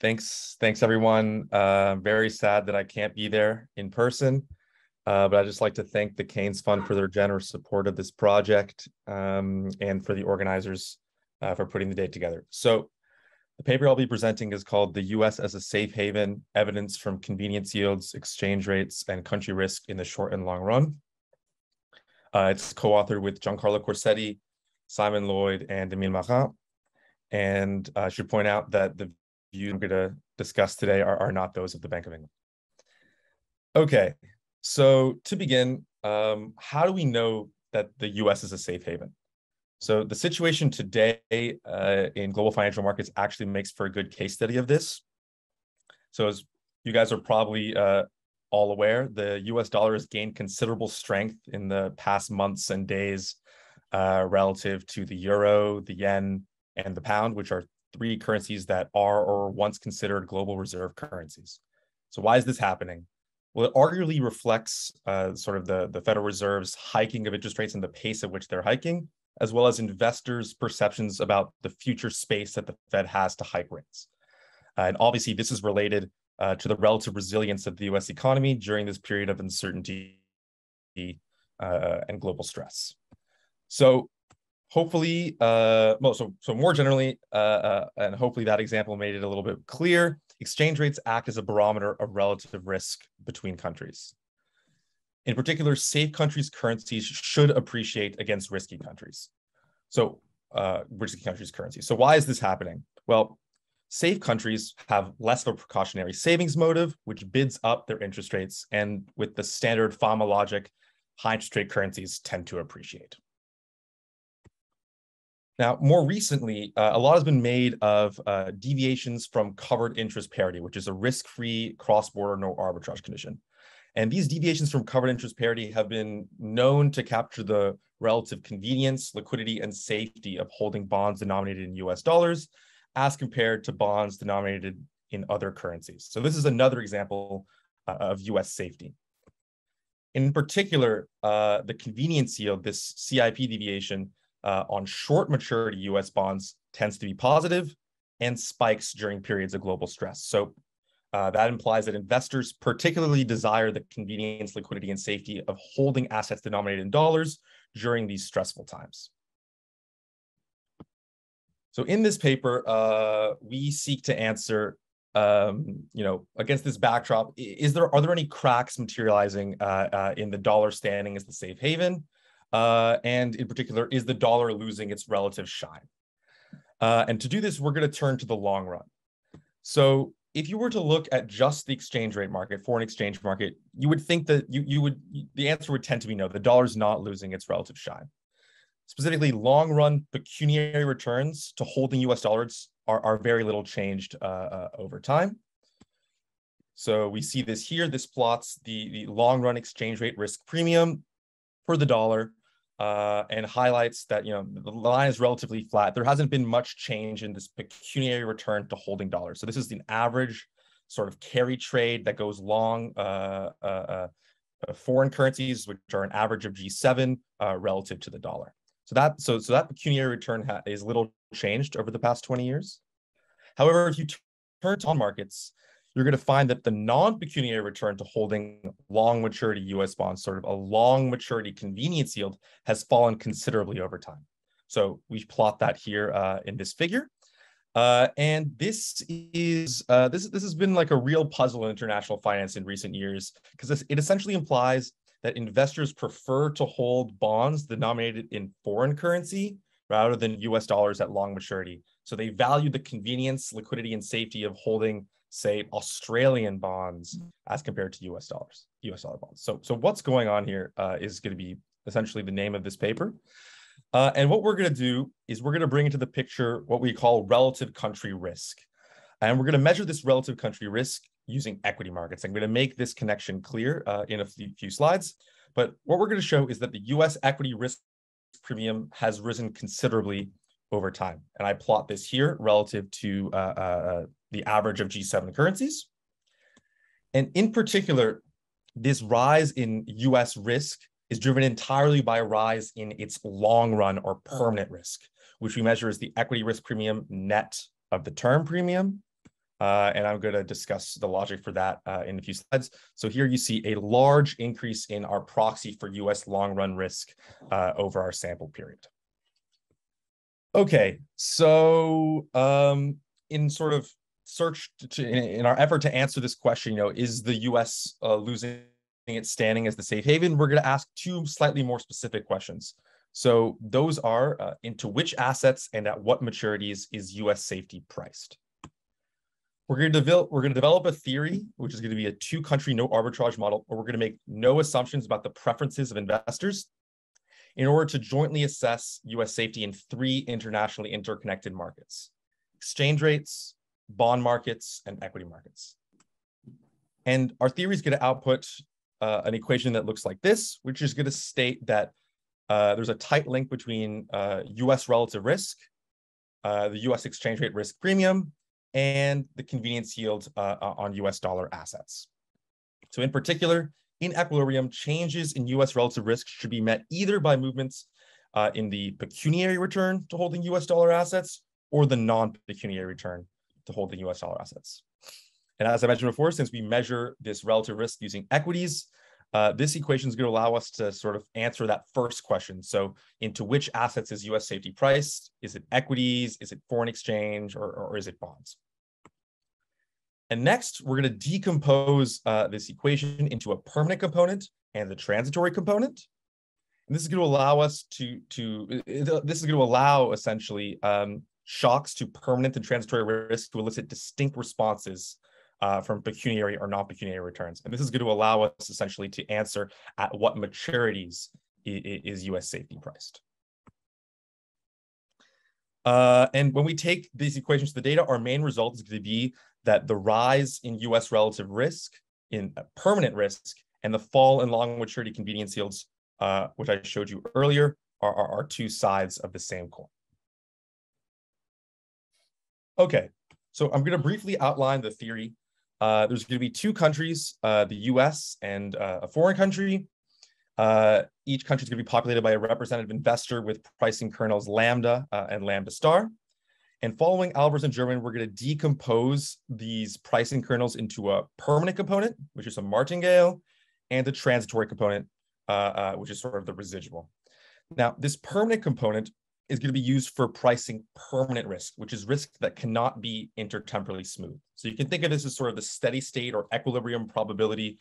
Thanks, thanks everyone. Uh, very sad that I can't be there in person, uh, but I'd just like to thank the Keynes Fund for their generous support of this project um, and for the organizers uh, for putting the day together. So the paper I'll be presenting is called The U.S. as a Safe Haven, Evidence from Convenience Yields, Exchange Rates, and Country Risk in the Short and Long Run. Uh, it's co-authored with Giancarlo Corsetti, Simon Lloyd, and Emile Marin. And I should point out that the views I'm going to discuss today are, are not those of the Bank of England. Okay, so to begin, um, how do we know that the US is a safe haven? So the situation today uh, in global financial markets actually makes for a good case study of this. So as you guys are probably uh, all aware, the US dollar has gained considerable strength in the past months and days uh, relative to the euro, the yen, and the pound, which are three currencies that are or once considered global reserve currencies. So why is this happening? Well, it arguably reflects uh, sort of the, the Federal Reserve's hiking of interest rates and the pace at which they're hiking, as well as investors' perceptions about the future space that the Fed has to hike rates. Uh, and obviously, this is related uh, to the relative resilience of the US economy during this period of uncertainty uh, and global stress. So hopefully, uh, well, so, so more generally, uh, uh, and hopefully that example made it a little bit clear, exchange rates act as a barometer of relative risk between countries. In particular, safe countries' currencies should appreciate against risky countries. So, uh, risky countries' currencies. So, why is this happening? Well, safe countries have less of a precautionary savings motive, which bids up their interest rates, and with the standard FAMA logic, high interest rate currencies tend to appreciate. Now, more recently, uh, a lot has been made of uh, deviations from covered interest parity, which is a risk-free cross-border no arbitrage condition. And these deviations from covered interest parity have been known to capture the relative convenience, liquidity, and safety of holding bonds denominated in US dollars as compared to bonds denominated in other currencies. So this is another example uh, of US safety. In particular, uh, the convenience yield, this CIP deviation, uh, on short maturity US bonds tends to be positive and spikes during periods of global stress. So uh, that implies that investors particularly desire the convenience, liquidity, and safety of holding assets denominated in dollars during these stressful times. So in this paper, uh, we seek to answer, um, you know, against this backdrop, is there are there any cracks materializing uh, uh, in the dollar standing as the safe haven? Uh, and in particular, is the dollar losing its relative shine? Uh, and to do this, we're going to turn to the long run. So if you were to look at just the exchange rate market, foreign exchange market, you would think that you, you would, the answer would tend to be no, the dollar's not losing its relative shine. Specifically, long run pecuniary returns to holding US dollars are, are very little changed uh, uh, over time. So we see this here. This plots the, the long run exchange rate risk premium for the dollar uh, and highlights that you know the line is relatively flat. There hasn't been much change in this pecuniary return to holding dollars. So this is an average sort of carry trade that goes long uh, uh, uh, foreign currencies, which are an average of G7 uh, relative to the dollar. So that so so that pecuniary return is little changed over the past 20 years. However, if you turn to on markets, you're going to find that the non-pecuniary return to holding long maturity US bonds, sort of a long maturity convenience yield, has fallen considerably over time. So we plot that here uh, in this figure. Uh, and this is uh, this this has been like a real puzzle in international finance in recent years because it essentially implies that investors prefer to hold bonds denominated in foreign currency rather than U.S. dollars at long maturity. So they value the convenience, liquidity, and safety of holding say Australian bonds as compared to US dollars, US dollar bonds. So, so what's going on here uh, is going to be essentially the name of this paper. Uh, and what we're going to do is we're going to bring into the picture what we call relative country risk. And we're going to measure this relative country risk using equity markets. I'm going to make this connection clear uh, in a few, few slides. But what we're going to show is that the US equity risk premium has risen considerably over time. And I plot this here relative to uh, uh, the average of G7 currencies. And in particular, this rise in US risk is driven entirely by a rise in its long run or permanent risk, which we measure as the equity risk premium net of the term premium Uh, and I'm going to discuss the logic for that uh, in a few slides. So here you see a large increase in our proxy for US long run risk uh, over our sample period. Okay, so um, in sort of search to, in, in, our effort to answer this question, you know, is the US uh, losing its standing as the safe haven? We're going to ask two slightly more specific questions. So those are uh, into which assets and at what maturities is US safety priced? We're going to develop we're going to develop a theory, which is going to be a two-country no arbitrage model, where we're going to make no assumptions about the preferences of investors in order to jointly assess US safety in three internationally interconnected markets: exchange rates, bond markets, and equity markets. And our theory is going to output uh, an equation that looks like this, which is going to state that uh, there's a tight link between uh, US relative risk, uh, the US exchange rate risk premium, and the convenience yield uh, on US dollar assets. So in particular, in equilibrium, changes in US relative risk should be met either by movements uh, in the pecuniary return to holding US dollar assets or the non-pecuniary return to hold holding US dollar assets. And as I mentioned before, since we measure this relative risk using equities, uh, this equation is going to allow us to sort of answer that first question. So into which assets is US safety priced? Is it equities? Is it foreign exchange? Or, or is it bonds? And next, we're going to decompose uh, this equation into a permanent component and the transitory component. And this is going to allow us to, to this is going to allow essentially um, shocks to permanent and transitory risk to elicit distinct responses uh, from pecuniary or non-pecuniary returns. And this is going to allow us essentially to answer at what maturities is US safety priced. Uh, and when we take these equations to the data, our main result is going to be that the rise in US relative risk, in permanent risk, and the fall in long maturity convenience yields, uh, which I showed you earlier, are, are, are two sides of the same coin. Okay, so I'm going to briefly outline the theory uh, there's going to be two countries, uh, the US and uh, a foreign country. Uh, each country is going to be populated by a representative investor with pricing kernels Lambda uh, and Lambda star. And following Alvarez and Jermann, we're going to decompose these pricing kernels into a permanent component, which is a martingale, and a transitory component, uh, which is sort of the residual. Now, this permanent component is going to be used for pricing permanent risk, which is risk that cannot be intertemporally smooth. So you can think of this as sort of the steady state or equilibrium probability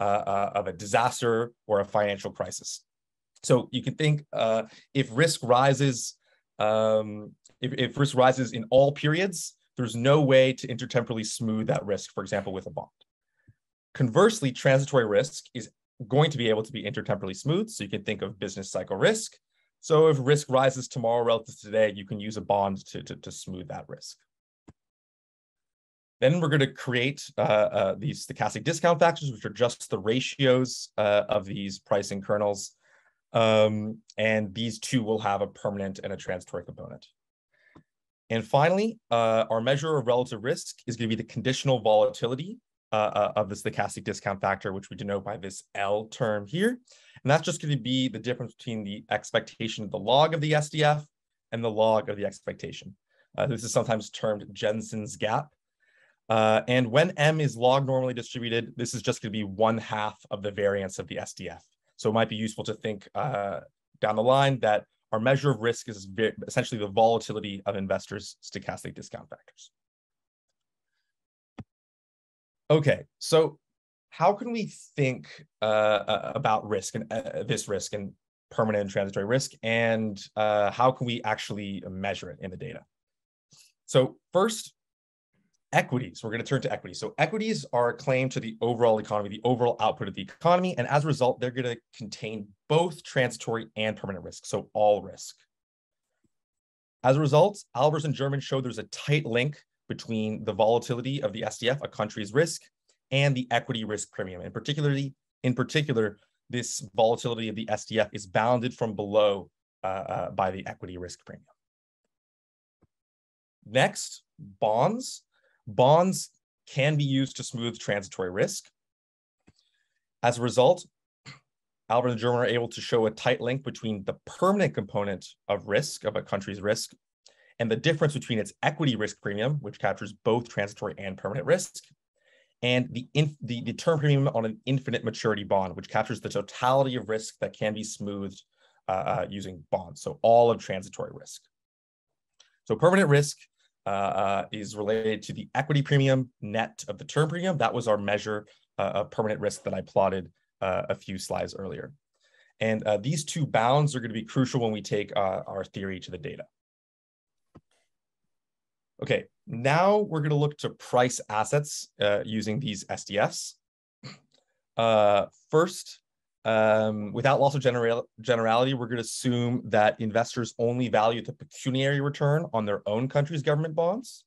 uh, uh, of a disaster or a financial crisis. So you can think uh, if risk rises, um, if, if risk rises in all periods, there's no way to intertemporally smooth that risk, for example, with a bond. Conversely, transitory risk is going to be able to be intertemporally smooth. So you can think of business cycle risk, so if risk rises tomorrow relative to today, you can use a bond to, to, to smooth that risk. Then we're going to create uh, uh, these stochastic discount factors, which are just the ratios uh, of these pricing kernels. Um, and these two will have a permanent and a transitory component. And finally, uh, our measure of relative risk is going to be the conditional volatility uh, uh, of the stochastic discount factor, which we denote by this L term here. And that's just going to be the difference between the expectation of the log of the SDF and the log of the expectation. Uh, this is sometimes termed Jensen's gap. Uh, and when M is log normally distributed, this is just going to be one half of the variance of the SDF. So it might be useful to think uh, down the line that our measure of risk is essentially the volatility of investors' stochastic discount factors. Okay, so how can we think uh, uh, about risk and uh, this risk and permanent and transitory risk, and uh, how can we actually measure it in the data? So first, equities. We're going to turn to equities. So equities are a claim to the overall economy, the overall output of the economy, and as a result, they're going to contain both transitory and permanent risk, so all risk. As a result, Alvarez and Jermann show there's a tight link between the volatility of the SDF, a country's risk, and the equity risk premium. And particularly, in particular, this volatility of the SDF is bounded from below uh, uh, by the equity risk premium. Next, bonds. Bonds can be used to smooth transitory risk. As a result, Alvarez and Jermann are able to show a tight link between the permanent component of risk, of a country's risk, and the difference between its equity risk premium, which captures both transitory and permanent risk, and the, the, the term premium on an infinite maturity bond, which captures the totality of risk that can be smoothed uh, uh, using bonds, so all of transitory risk. So permanent risk uh, uh, is related to the equity premium net of the term premium. That was our measure uh, of permanent risk that I plotted uh, a few slides earlier. And these two bounds are going to be crucial when we take our theory to the data. Okay, now we're going to look to price assets uh, using these SDFs. Uh, first, um, without loss of general generality, we're going to assume that investors only value the pecuniary return on their own country's government bonds,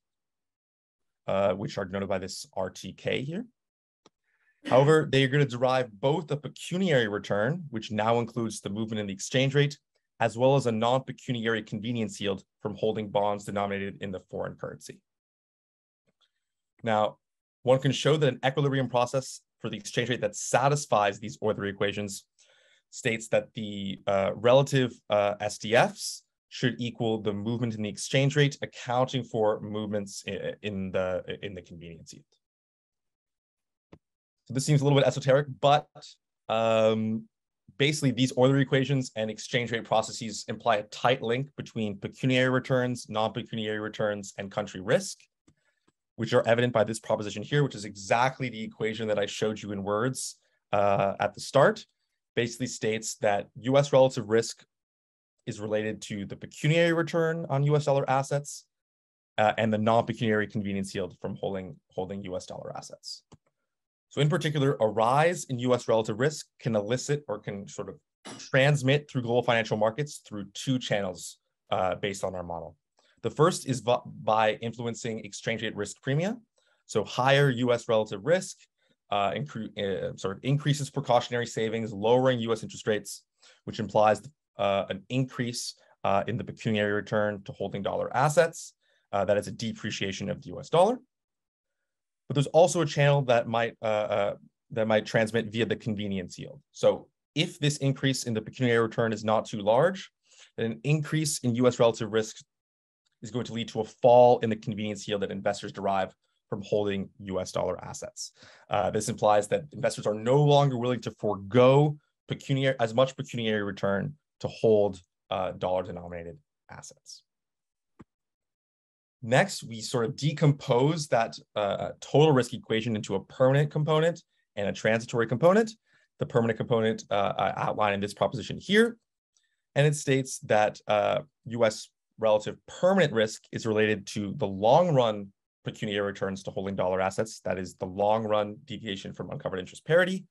uh, which are denoted by this RTK here. However, they are going to derive both a pecuniary return, which now includes the movement in the exchange rate, as well as a non-pecuniary convenience yield from holding bonds denominated in the foreign currency. Now, one can show that an equilibrium process for the exchange rate that satisfies these Euler equations states that the uh, relative uh, SDFs should equal the movement in the exchange rate, accounting for movements in the in the convenience yield. So this seems a little bit esoteric, but um, basically these Euler equations and exchange rate processes imply a tight link between pecuniary returns, non-pecuniary returns, and country risk, which are evident by this proposition here, which is exactly the equation that I showed you in words uh, at the start. Basically states that US relative risk is related to the pecuniary return on US dollar assets uh, and the non-pecuniary convenience yield from holding, holding US dollar assets. So in particular, a rise in US relative risk can elicit or can sort of transmit through global financial markets through two channels uh, based on our model. The first is by influencing exchange rate risk premia. So higher US relative risk uh, uh, sort of increases precautionary savings, lowering US interest rates, which implies uh, an increase uh, in the pecuniary return to holding dollar assets. Uh, that is a depreciation of the US dollar but there's also a channel that might uh, uh, that might transmit via the convenience yield. So if this increase in the pecuniary return is not too large, then an increase in U.S. relative risk is going to lead to a fall in the convenience yield that investors derive from holding U.S. dollar assets. Uh, this implies that investors are no longer willing to forego pecuniary as much pecuniary return to hold uh, dollar-denominated assets. Next, we sort of decompose that uh, total risk equation into a permanent component and a transitory component. The permanent component uh, I outline in this proposition here. And it states that uh, US relative permanent risk is related to the long run pecuniary returns to holding dollar assets. That is the long run deviation from uncovered interest parity,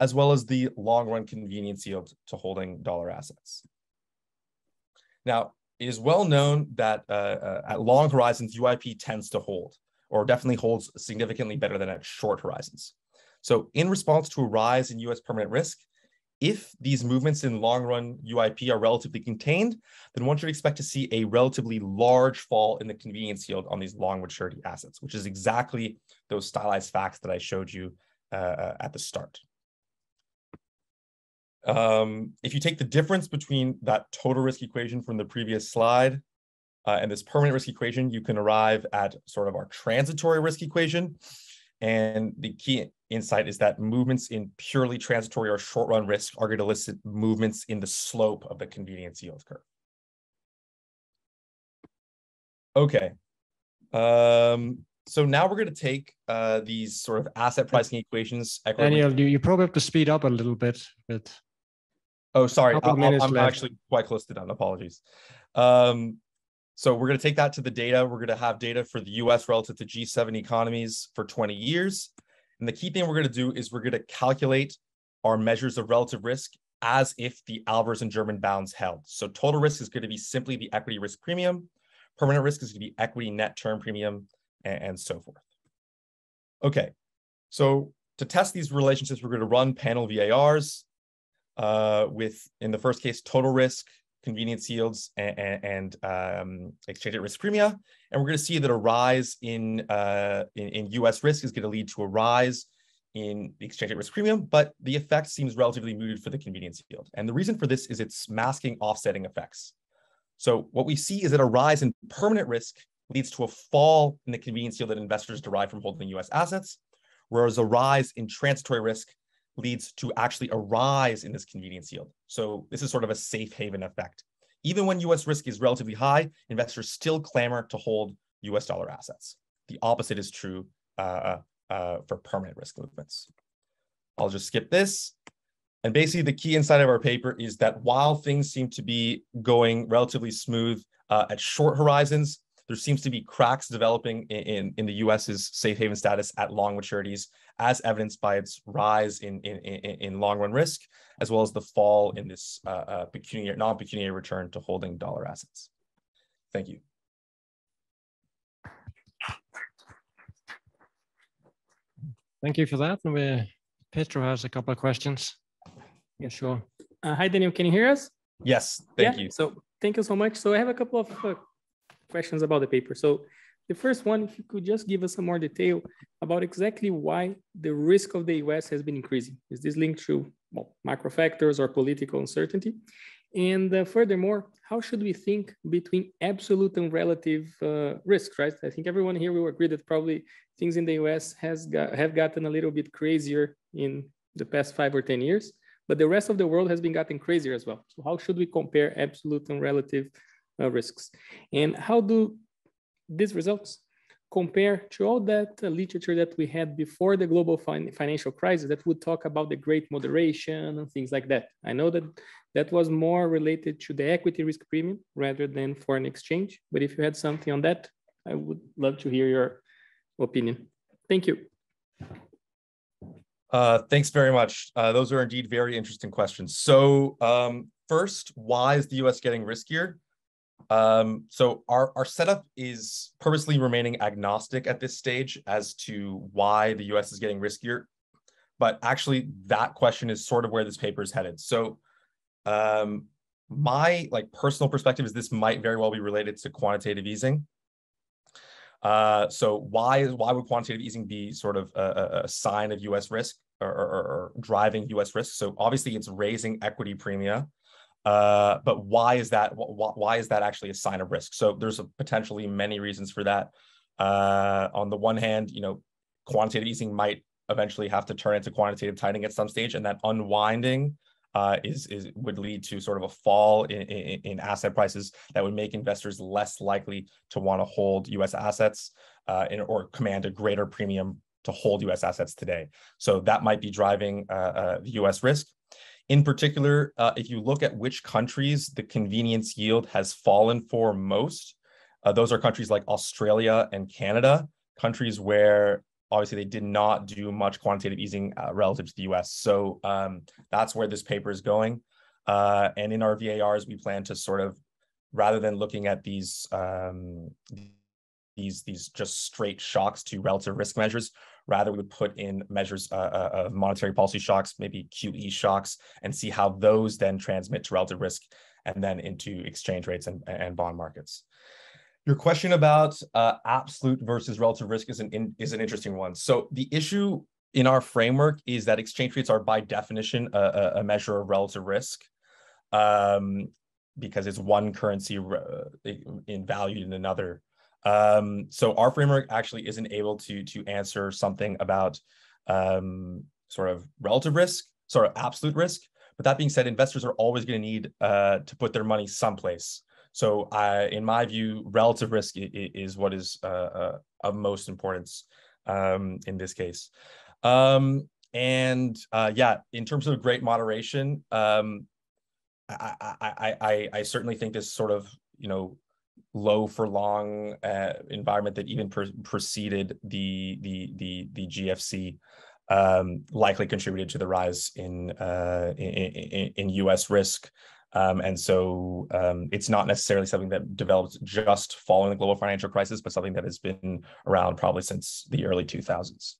as well as the long run convenience yield to holding dollar assets. Now, it is well known that uh, uh, at long horizons, UIP tends to hold, or definitely holds significantly better than at short horizons. So in response to a rise in US permanent risk, if these movements in long run UIP are relatively contained, then one should expect to see a relatively large fall in the convenience yield on these long maturity assets, which is exactly those stylized facts that I showed you uh, uh at the start. Um, if you take the difference between that total risk equation from the previous slide uh, and this permanent risk equation, you can arrive at sort of our transitory risk equation. And the key insight is that movements in purely transitory or short run risk are going to elicit movements in the slope of the convenience yield curve. Okay. Um, so now we're going to take uh, these sort of asset pricing equations. Daniel, you, you probably have to speed up a little bit. But Oh, sorry. I, am actually quite close to done. Apologies. Um, so we're going to take that to the data. We're going to have data for the US relative to G7 economies for 20 years. And the key thing we're going to do is we're going to calculate our measures of relative risk as if the Alvarez and Jermann bounds held. So total risk is going to be simply the equity risk premium. Permanent risk is going to be equity net term premium and, and so forth. Okay, so to test these relationships, we're going to run panel VARs uh, with, in the first case, total risk, convenience yields, and, and um, exchange rate risk premia. And we're going to see that a rise in, uh, in, in US risk is going to lead to a rise in the exchange rate risk premium, but the effect seems relatively muted for the convenience yield. And the reason for this is it's masking offsetting effects. So what we see is that a rise in permanent risk leads to a fall in the convenience yield that investors derive from holding US assets, whereas a rise in transitory risk leads to actually a rise in this convenience yield. So this is sort of a safe haven effect. Even when US risk is relatively high, investors still clamor to hold US dollar assets. The opposite is true uh, uh, for permanent risk movements. I'll just skip this. And basically, the key inside of our paper is that while things seem to be going relatively smooth uh, at short horizons, there seems to be cracks developing in, in, in, the US's safe haven status at long maturities, as evidenced by its rise in, in, in long run risk, as well as the fall in this uh, uh, pecuniary, non pecuniary return to holding dollar assets. Thank you. Thank you for that. And we, Pedro has a couple of questions. Yeah, sure. Uh, hi, Daniel. Can you hear us? Yes, thank yeah, you. So thank you so much. So I have a couple of uh, questions about the paper. So the first one, if you could just give us some more detail about exactly why the risk of the US has been increasing. Is this linked to well, macro factors or political uncertainty? And uh, furthermore, how should we think between absolute and relative uh, risks, right? I think everyone here will agree that probably things in the US has got, have gotten a little bit crazier in the past five or 10 years, but the rest of the world has been getting crazier as well. So how should we compare absolute and relative uh, risks? And how do these results compare to all that uh, literature that we had before the global fin financial crisis that would talk about the great moderation and things like that. I know that that was more related to the equity risk premium rather than foreign exchange. But if you had something on that, I would love to hear your opinion. Thank you. Uh, thanks very much. Uh, those are indeed very interesting questions. So um, first, why is the US getting riskier? Um, so our, our setup is purposely remaining agnostic at this stage as to why the US is getting riskier. But actually, that question is sort of where this paper is headed. So um, my like personal perspective is this might very well be related to quantitative easing. Uh, so why is why would quantitative easing be sort of a, a sign of U.S. risk or, or, or, driving U.S. risk? So obviously it's raising equity premia, uh, but why is that? Why is that actually a sign of risk? So there's potentially many reasons for that. Uh, on the one hand, you know, quantitative easing might eventually have to turn into quantitative tightening at some stage, and that unwinding uh, is is would lead to sort of a fall in, in, in, asset prices that would make investors less likely to want to hold U.S. assets uh, in, or command a greater premium to hold U.S. assets today. So that might be driving uh, uh the U.S. risk. In particular, uh, if you look at which countries the convenience yield has fallen for most, uh, those are countries like Australia and Canada, countries where obviously they did not do much quantitative easing uh, relative to the US. So um, that's where this paper is going. Uh, and in our VARs, we plan to sort of, rather than looking at these um, these these just straight shocks to relative risk measures, rather we would put in measures uh, uh of monetary policy shocks, maybe QE shocks, and see how those then transmit to relative risk and then into exchange rates and, and bond markets. Your question about uh, absolute versus relative risk is an in, is an interesting one. So the issue in our framework is that exchange rates are by definition a, a measure of relative risk, um, because it's one currency uh, in value in another. Um, so our framework actually isn't able to to answer something about um, sort of relative risk, sort of absolute risk. But that being said, investors are always going to need uh, to put their money someplace. So, I, in my view, relative risk is what is uh, uh, of most importance um, in this case. Um, and uh, yeah, in terms of great moderation, um, I, I, I, I, certainly think this sort of you know low for long uh, environment that even pre- preceded the the the the GFC um, likely contributed to the rise in, uh, in, in, U.S. risk. Um, and so um, it's not necessarily something that developed just following the global financial crisis, but something that has been around probably since the early 2000s.